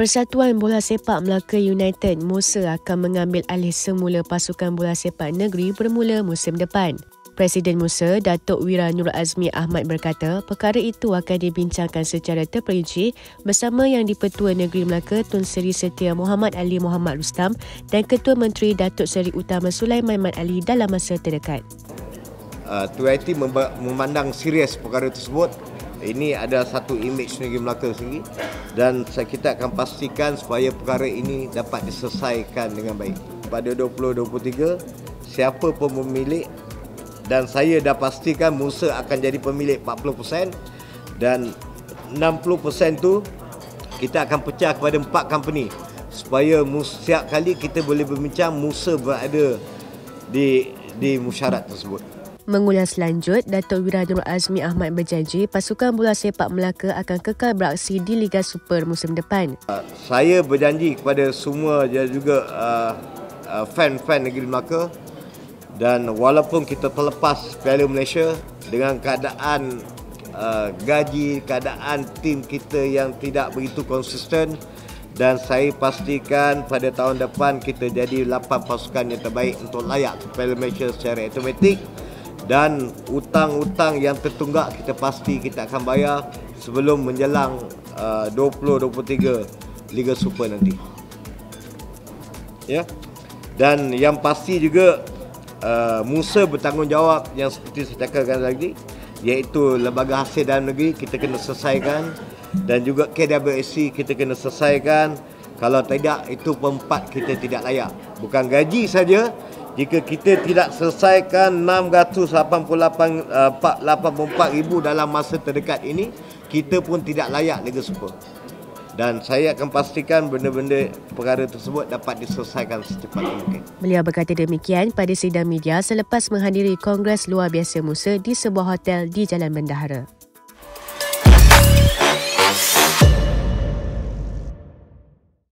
Persatuan Bola Sepak Melaka United Musa akan mengambil alih semula pasukan bola sepak negeri bermula musim depan. Presiden Musa, Datuk Wira Nur Azmi Ahmad berkata, perkara itu akan dibincangkan secara terperinci bersama Yang di-Pertua Negeri Melaka Tun Seri Setia Muhammad Ali Muhammad Rustam dan Ketua Menteri Datuk Seri Utama Sulaiman Mat Ali dalam masa terdekat. Uh, TUIT memandang serius perkara tersebut ini ada satu image negeri Melaka sendiri dan kita akan pastikan supaya perkara ini dapat diselesaikan dengan baik. Pada 2023, siapa pun pemilik dan saya dah pastikan Musa akan jadi pemilik 40% dan 60% tu kita akan pecah kepada empat company supaya setiap kali kita boleh berbincang Musa berada di di musyarat tersebut. Mengulas lanjut, Datuk Wira Nur Azmi Ahmad berjanji pasukan bola sepak Melaka akan kekal beraksi di Liga Super musim depan. Uh, saya berjanji kepada semua juga uh, uh, fan-fan negeri Melaka dan walaupun kita terlepas Piala Malaysia dengan keadaan gaji, keadaan tim kita yang tidak begitu konsisten dan saya pastikan pada tahun depan kita jadi 8 pasukan yang terbaik untuk layak ke Piala Malaysia secara automatik dan hutang-hutang yang tertunggak kita pasti kita akan bayar sebelum menjelang uh, 2023 Liga Super nanti. Ya. Dan yang pasti juga uh, Musa bertanggungjawab yang seperti saya cakapkan lagi iaitu lembaga hasil dalam negeri kita kena selesaikan dan juga KWSC kita kena selesaikan kalau tidak itu pempat kita tidak layak bukan gaji saja jika kita tidak selesaikan 688 uh, ribu dalam masa terdekat ini kita pun tidak layak Liga Super dan saya akan pastikan benda-benda perkara tersebut dapat diselesaikan secepat mungkin. Beliau berkata demikian pada sidang media selepas menghadiri Kongres Luar Biasa Musa di sebuah hotel di Jalan Bendahara.